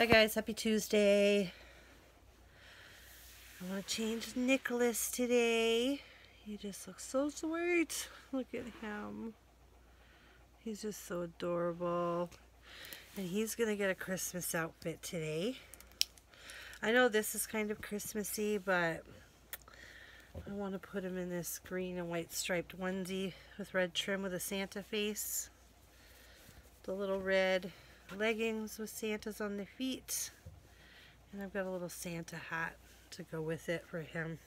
Hi guys, happy Tuesday. I want to change Nicholas today. He just looks so sweet. Look at him. He's just so adorable. And he's going to get a Christmas outfit today. I know this is kind of Christmassy, but I want to put him in this green and white striped onesie with red trim with a Santa face. The little red leggings with Santas on the feet. And I've got a little Santa hat to go with it for him.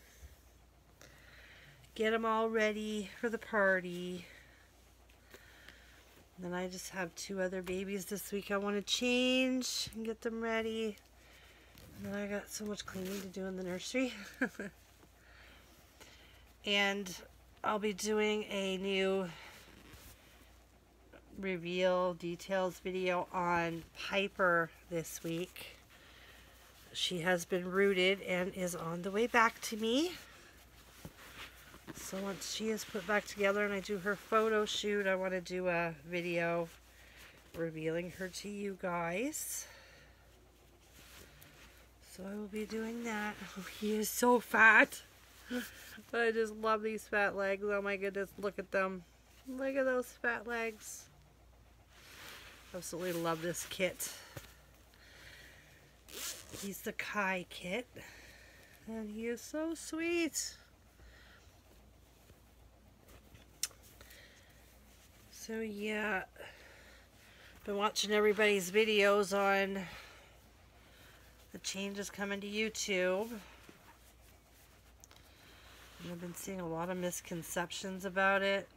Get them all ready for the party. And then I just have two other babies this week I want to change and get them ready. And I got so much cleaning to do in the nursery. and I'll be doing a new reveal details video on Piper this week. She has been rooted and is on the way back to me. So once she is put back together and I do her photo shoot, I want to do a video revealing her to you guys. So I will be doing that. Oh, he is so fat. I just love these fat legs. Oh my goodness, look at them. Look at those fat legs. Absolutely love this kit. He's the Kai kit. And he is so sweet. So yeah, been watching everybody's videos on the changes coming to YouTube. And I've been seeing a lot of misconceptions about it.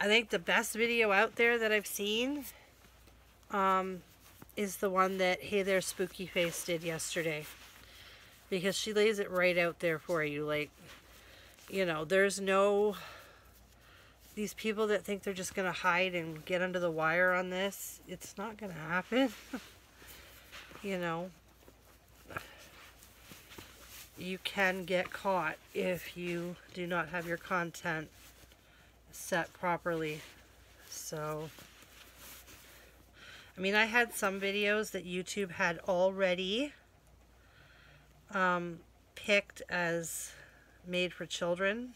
I think the best video out there that I've seen um, is the one that Hey There Spooky Face did yesterday. Because she lays it right out there for you. Like, you know, there's no... These people that think they're just going to hide and get under the wire on this, it's not going to happen. you know, you can get caught if you do not have your content set properly. So, I mean, I had some videos that YouTube had already um, picked as made for children.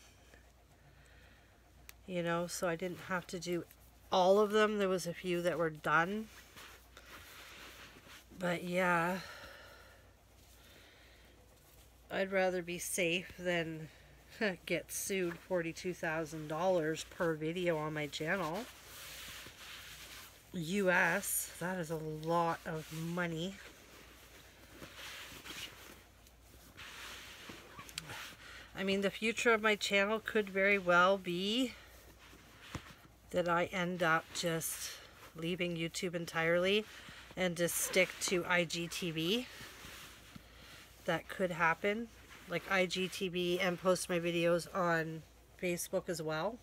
You know, so I didn't have to do all of them. There was a few that were done. But yeah, I'd rather be safe than get sued $42,000 per video on my channel. US. That is a lot of money. I mean, the future of my channel could very well be that I end up just leaving YouTube entirely and just stick to IGTV. That could happen. Like IGTV and post my videos on Facebook as well.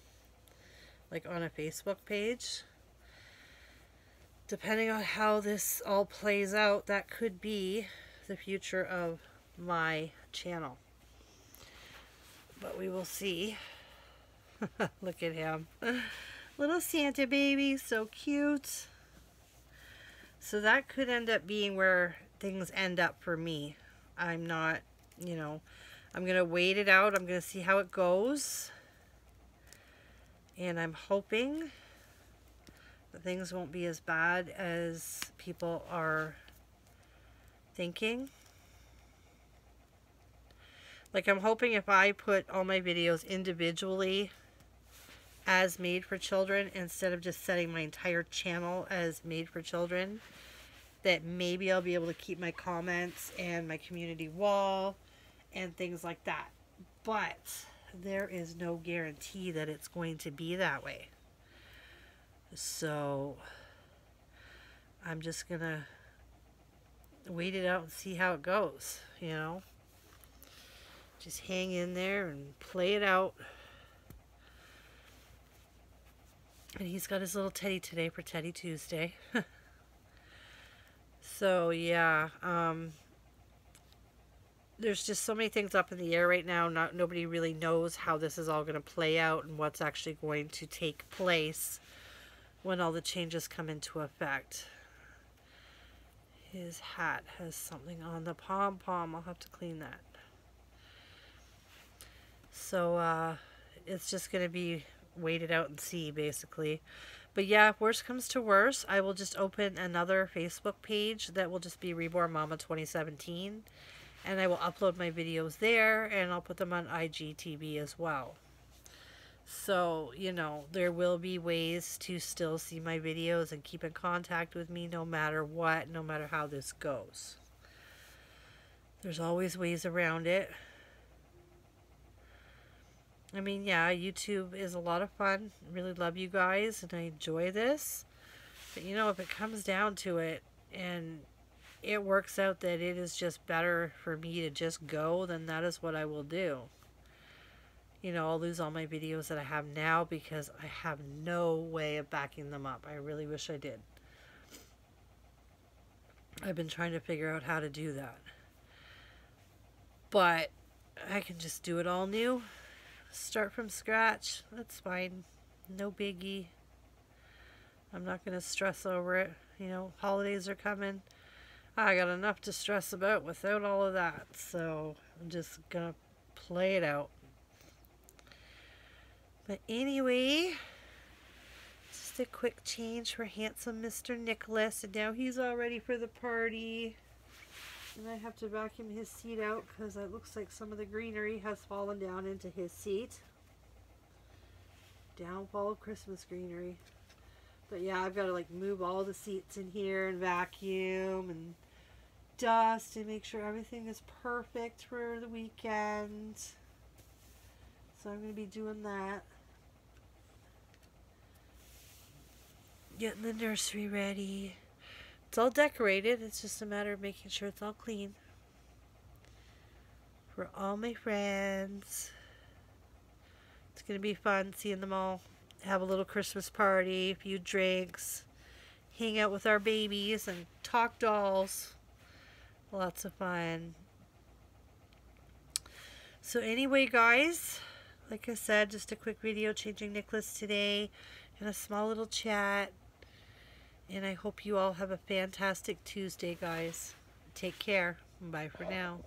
Like on a Facebook page depending on how this all plays out, that could be the future of my channel. But we will see. Look at him. Little Santa baby, so cute. So that could end up being where things end up for me. I'm not, you know, I'm going to wait it out. I'm going to see how it goes. And I'm hoping things won't be as bad as people are thinking. Like I'm hoping if I put all my videos individually as made for children instead of just setting my entire channel as made for children that maybe I'll be able to keep my comments and my community wall and things like that. But there is no guarantee that it's going to be that way. So I'm just going to wait it out and see how it goes, you know. Just hang in there and play it out. And he's got his little teddy today for Teddy Tuesday. so, yeah. Um, there's just so many things up in the air right now. Not Nobody really knows how this is all going to play out and what's actually going to take place when all the changes come into effect. His hat has something on the pom-pom. I'll have to clean that. So, uh, it's just going to be waited out and see, basically. But yeah, worst comes to worst, I will just open another Facebook page that will just be Reborn Momma 2017. And I will upload my videos there and I'll put them on IGTV as well. So, you know, there will be ways to still see my videos and keep in contact with me no matter what, no matter how this goes. There's always ways around it. I mean, yeah, YouTube is a lot of fun. Really love you guys and I enjoy this. But you know, if it comes down to it and it works out that it is just better for me to just go, then that is what I will do. You know, I'll lose all my videos that I have now because I have no way of backing them up. I really wish I did. I've been trying to figure out how to do that. But I can just do it all new start from scratch. That's fine. No biggie. I'm not going to stress over it. You know, holidays are coming. I got enough to stress about without all of that. So I'm just going to play it out. But anyway, just a quick change for handsome Mr. Nicholas. And now he's all ready for the party. And I have to vacuum his seat out because it looks like some of the greenery has fallen down into his seat. Downfall of Christmas greenery. But yeah, I've got to like move all the seats in here and vacuum and dust and make sure everything is perfect for the weekend. So I'm going to be doing that. Getting the nursery ready. It's all decorated. It's just a matter of making sure it's all clean. For all my friends. It's going to be fun seeing them all have a little Christmas party, a few drinks, hang out with our babies and talk dolls. Lots of fun. So anyway, guys, like I said, just a quick video changing Nicholas today and a small little chat. And I hope you all have a fantastic Tuesday, guys. Take care. Bye for now.